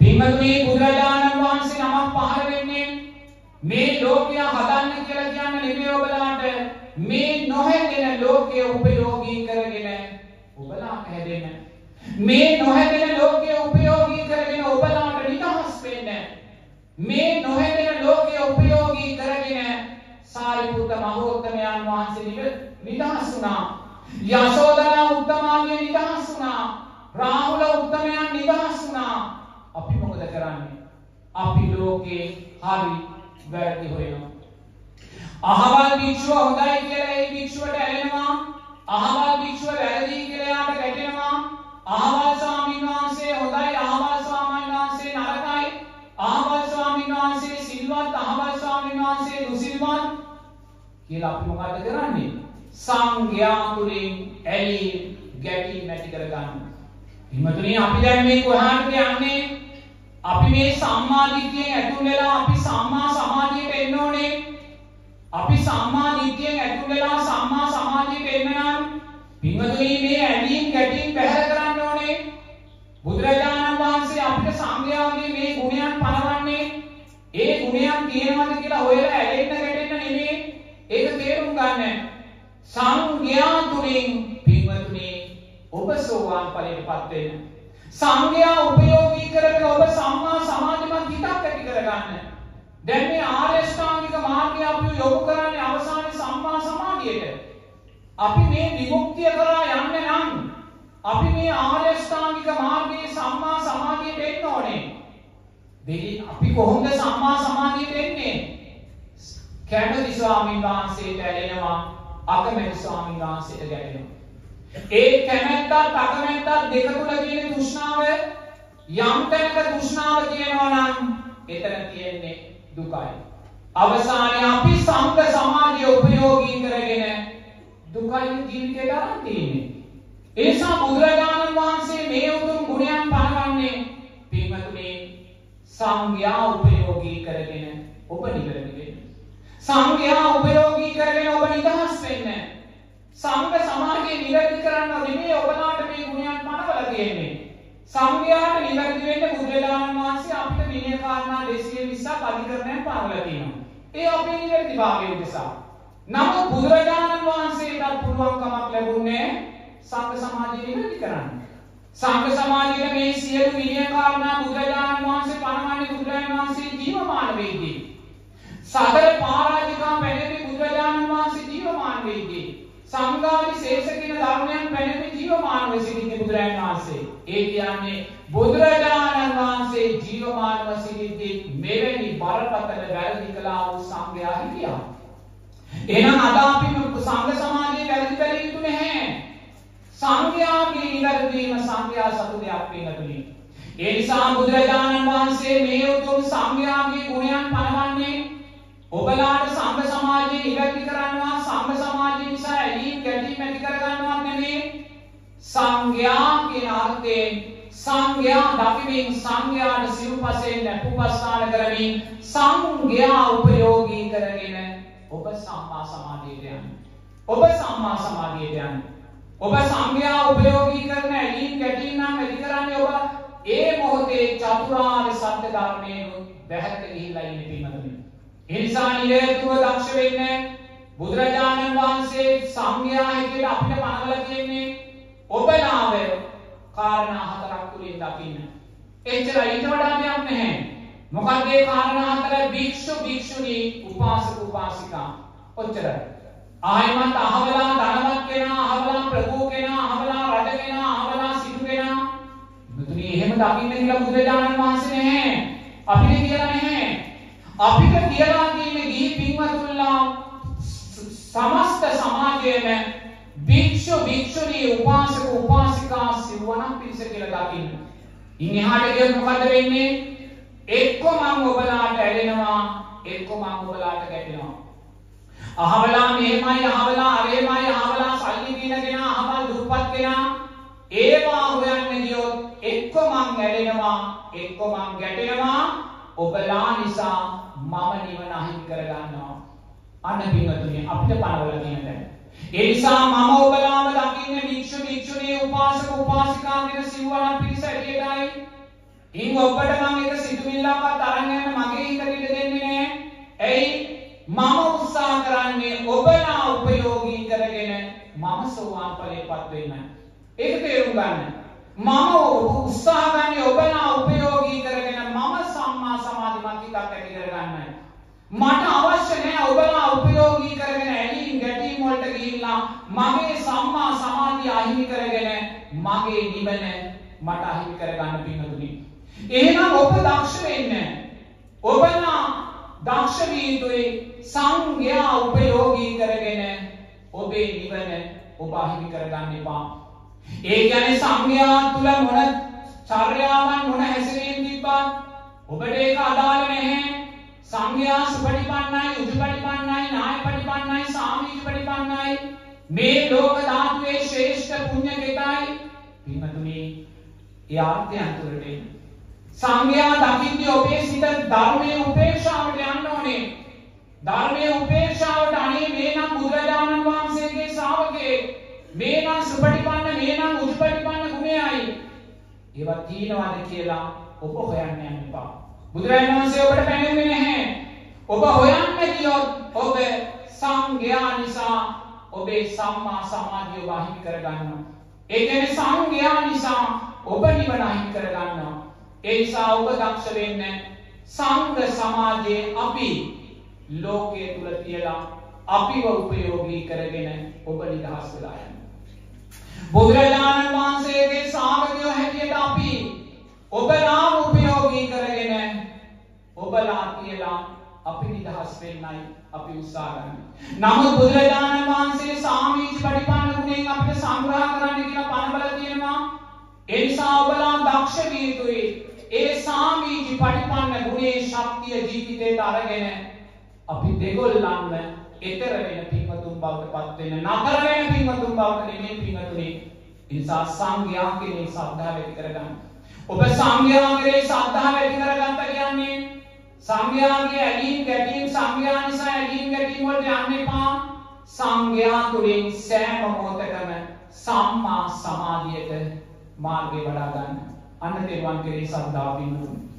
පින්වතුනි බුදුරජාණන් වහන්සේ නමක් පහළ වෙන්නේ මේ ලෝකය හදන්න කියලා කියන්න නෙමෙයි ඔබලාට මේ නොහැදෙන ලෝකය උපයෝගී කරගෙන ඔබලාට හැදෙන්න මේ නොහැදෙන ලෝකය උපයෝගී කරගෙන ඔබලාට නිදහස් වෙන්න. මේ නොහැදෙන ලෝකය උපයෝගී කරගෙන සාරිපුත්ත මහෝත්තමයන් වහන්සේ නිදහස් වුණා. යසෝදරා උත්තමාගේ නිදහස් වුණා. රාහුල උත්තමයන් නිදහස් වුණා. අපි මොකද කරන්නේ? අපි ලෝකේ හරි වැරදි හොයනවා. අහවල් භික්ෂුව හොඳයි කියලා ඒ භික්ෂුවට ඇලෙනවා. අහවල් භික්ෂුව වැරදි කියලා එයාට ගැටෙනවා අහවල් ස්වාමීන් වහන්සේ හොඳයි. අහවල් ස්වාමීන් වහන්සේ නරකයි. අහවල් ස්වාමීන් වහන්සේ සිල්වත් අහවල් ස්වාමීන් වහන්සේ දුසිල්වත් කියලා අපි මොකද කරන්නේ? සංඝයා තුලින් ඇලී ගැටි නැති කරගන්න. හිමතුනි අපි දැන් මේ කොහාටද යන්නේ? අපි මේ සම්මාදිට්ඨියෙන් ඇතුල් වෙලා අපි සම්මා සමාධියට එන්න ඕනේ. අපි සම්මා දිට්ඨියෙන් ඇතුල් වෙලා සම්මා සමාධියට එන්න නම් පින්වතුනි මේ ඇලීම් ගැටීම් පැහැර කරන්න ඕනේ. බුදුරජාණන් වහන්සේ අපිට සංඝයාගේ මේ ගුණයන් පනවන්නේ ඒ ගුණයන් තියෙනවද කියලා හොයලා ඇලෙන්න ගැටෙන්න නෙමෙයි. ඒක තේරුම් ගන්න. සංඝයා තුලින් පින්වතුනි ඔබ සෝවාන් ඵලයටපත් වෙන්න. සංඝයා උපයෝගී කරගෙන ඔබ සම්මා සමාධිමත් හිතක් ඇති කරගන්න. දැන් මේ ආර්ය ශ්‍රාංගික මාර්ගය අපි යොමු කරන්නේ අවසානයේ සම්මා සමාධියට. අපි මේ විමුක්තිය කරා යන්න නම් අපි මේ ආර්ය ශ්‍රාංගික මාර්ගයේ සම්මා සමාධියට එන්න ඕනේ. දෙවි අපි කොහොමද සම්මා සමාධියට එන්නේ? කැමති ස්වාමීන් වහන්සේට ඇලෙනවා අකමැති ස්වාමීන් වහන්සේට ගැටෙනවා. ඒ කැමැත්තත් අකමැත්තත් දෙක තුල තියෙන තෘෂ්ණාව යම් තැනක තෘෂ්ණාව තියෙනවා නම් එතන තියෙන්නේ දුකයි. අවසානයේ අපි සංඝ සමාජය උපයෝගී කරගෙන දුකයි ජීවිතයට අරන් තියෙන්නේ. ඒ නිසා බුදුරජාණන් වහන්සේ මේ උතුම් ගුණයන් පනවන්නේ පින්වතුනි සංඝයා උපයෝගී කරගෙන ඔබ නිවැරදි වෙන්න. සංඝයා උපයෝගී කරගෙන ඔබ නිදහස් වෙන්න. සංඝ සමාජය නිවැරදි කරන්න නෙමෙයි ඔබලාට මේ ගුණයන් පනවලා තියෙන්නේ. සංඝයාට නිවැරදි වෙන්න බුදුරජාණන් වහන්සේ අපිට විනය කාරණා 220ක් අධිකරණයක් පනවලා තියෙනවා. ඒ අපේ නිවැරදිභාවය නිසා. නමුත් බුදුරජාණන් වහන්සේට පුළුවන්කමක් ලැබුණේ සංඝ සමාජය නිවැරදි කරන්න. සංඝ සමාජයේ මේ සියලු විනය කාරණා බුදුරජාණන් වහන්සේ පනවන්නේ බුදුරජාණන් වහන්සේ ජීවමාන වෙද්දී. සතර පරාජිකා වෙද්දී. සංඝාදි ශේෂ කියන ධර්මයන් පැනෙති ජීවමානව සිටින්නේ බුදුරජාණන් වහන්සේ. ඒ කියන්නේ බුදුරජාණන් වහන්සේ ජීවමානව සිටිද්දී මෙවැනි බරපතල වැරදි කළා වූ සංඝයා හිටියා. එහෙනම් අද අපි සංඝ සමාජයේ වැරදි කළ යුතු නැහැ. සංඝයාගේ නිවැරදිවීම සංඝයා සතු දෙයක් වෙනතුනි. ඒ නිසා බුදුරජාණන් වහන්සේ මේ උතුම් සංඝයාගේ ගුණයන් පනවන්නේ ඔබලාට සංඝ සමාජයේ නිවැරදි කරනවා සංඝ සමාජය නිසා ඇලීම් ගැටීම් ඇති කරගන්නවත් නෙමෙයි. සංඝයා කියන අර්ථයෙන් සංඝයා දකිමින් සංඝයාට සිව්පසෙන් උපස්ථාන කරමින් සංඝයා උපයෝගී කරගෙන ඔබ සම්මා සමාධියට යන්න. ඔබ සම්මා සමාධියට යන්න. ඔබ සංඝයා උපයෝගී කරන ඇලීම් ගැටීම් නම් ඇති කරන්නේ ඔබ ඒ මොහොතේ චතුරාර්ය සත්‍ය ධර්මයෙන් බැහැරට ගිහිල්ලා ඉන්නේ පින්වතුනි. ඒ නිසා නිරතුරුව දක්ෂ වෙන්න බුදුරජාණන් වහන්සේ සංඝයා හැටියට අපිට පනවලා තියෙන්නේ ඔබලාව කාරණා හතරක් තුලින් දකින්න. එච්චර ඊට වඩා දෙයක් නැහැ. මොකද ඒ කාරණා හතර භික්ෂු භික්ෂුණී උපාසක උපාසිකා ඔච්චරයි. ආයමත් අහවලා ධනවත් කෙනා අහවලා ප්‍රභූ කෙනා අහවලා රජ කෙනා අහවලා සිටු කෙනා මුතුනි එහෙම දකින්න කියලා බුදුරජාණන් වහන්සේ නැහැ. අපිට කියලා නැහැ. අපිට කියලා තියෙන්නේ ගිහි පින්වතුන්ලා සමස්ත සමාජයේම භික්ෂු භික්ෂුණී උපාසක උපාසිකා සිවණක් පිරිස කියලා දකින්න. ඉන් එහාට ගියොත් මොකද වෙන්නේ? එක්ක මම ඔබලාට ඇලෙනවා එක්ක මම ඔබලාට ගැටෙනවා. අහවලා මෙහෙමයි අහවලා අරේමයි අහවලා සල්ලි දින කෙනා අහවල් දුප්පත් කෙනා ඒවා හොයන්න ගියොත් එක්ක මං ඇලෙනවා එක්ක මං ගැටෙනවා ඔබලා නිසා මම නිවන අහිමි කරගන්නවා අන්න පින්වතුනි අපිට පනවලා තියෙන තැන ඒ නිසා මම ඔබලාම දකින්නේ භික්ෂු භික්ෂුණී උපාසක උපාසිකා කියන සිව්වන පිරිස ඇටියටයි ඉන් ඔබට මම එක සිතුවිල්ලක්වත් අරන් යන්න මගේ හිතට ඉඩ දෙන්නේ නෑ. ඇයි? මම උත්සාහ කරන්නේ ඔබලා උපයෝගී කරගෙන මම සෝවාන් ඵලයටපත් වෙන්න. ඒක තේරුම් ගන්න. මම උත්සාහ ගන්නේ ඔබලා උපයෝගී කරගෙන මම සම්මා සමාධිමත් හිතක් ඇති කරගන්නයි. මට අවශ්‍ය නැහැ ඔබලා උපයෝගී කරගෙන ඇලීම් ගැටීම් වලට ගිහිල්ලා මගේ සම්මා සමාධිය අහිමි කරගෙන මගේ නිවන මට අහිමි කරගන්න පින්නතුනි. එහෙනම් ඔබ දක්ෂ වෙන්න. ඔබලා දක්ෂ විය යුතුයි සංඝයා උපයෝගී කරගෙන ඔබේ නිවන ඔබ අහිමි කරගන්න එපා. ඒ කියන්නේ සංඝයා තුල මොන චර්යාවන් මොන හැසිරීම් තිබ්බත් ඔබට ඒක අදාළ නැහැ. සංඝයා සුපටිපන්නයි, උජුපටිපන්නයි, නායපටිපන්නයි, සාමීචපටිපන්නයි මේ ලෝක ධාතුවේ ශ්‍රේෂ්ඨ පුණ්‍ය කෙතයි. පින්වතුනි, ඒ ආර්ථයන් තුළට එන්න. සංඝයා දකින්නේ ඔබේ සිත ධර්මයේ උපේක්ෂාවට යන්න ඕනේ. ධර්මයේ උපේක්ෂාවට අනේ මේ නම් බුදුරජාණන් වහන්සේගේ ශ්‍රාවකයෙක් මේ නම් සුපටිපන්න මේ නම් උත්පටිපන්න ගුණයයි. ඒවා තියෙනවද කියලා ඔබ හොයන්න යන්න එපා. බුදුරජාණන් වහන්සේ ඔබට පැනෙන්නේ නැහැ. ඔබ හොයන්න ගියොත් ඔබ සංඝයා නිසා ඔබේ සම්මා සමාධිය වහිමි කරගන්නවා. ඒ කියන්නේ සංඝයා නිසා ඔබ නිවන අහිමි කරගන්නවා. ඒ නිසා ඔබ දක්ෂ වෙන්න සංඝ සමාජයේ අපි ලෝකයේ තුල තියලා අපිව උපයෝගී කරගෙන ඔබ නිදහස් වෙලා යන්න. බුදුරජාණන් වහන්සේගේ ශ්‍රාවකයෝ හැටියට අපි ඔබලාම උපයෝගී කරගෙන ඔබලා කියලා අපි නිදහස් වෙන්නයි අපි උත්සාහ කරන්නේ. නමුත් බුදුරජාණන් වහන්සේ සාමීච පටිපන්න ගුණයෙන් අපිට සංග්‍රහ කරන්න කියලා පනබල තියෙනවා. ඒ නිසා ඔබලා දක්ෂ විය යුතුයි. ඒ සාමීච පටිපන්න ගුණේ ශක්තිය ජීවිතේට අරගෙන අපි දෙගොල්ලන්ම එතර වෙන පින්වතුන් බවට පත් වෙන නතර වෙන පින්වතුන් බවට නෙමෙයි පින්වතුනි. ඒ නිසා සංඝයා කෙනේ ශ්‍රද්ධාව ඇති කරගන්න. ඔබ සංඝයා කෙරේ ශ්‍රද්ධාව ඇති කරගත්ත කියන්නේ සංඝයාගේ ඇලීම් ගැටීම් සංඝයා නිසා ඇලීම් ගැටීම් වලට යන්න එපා. සංඝයා තුලින් සෑම මොහොතකම සම්මා සමාධියට මාර්ගය වඩා ගන්න. අන්න තෙරුවන් කෙරේ ශ්‍රද්ධාව පින්වතුනි.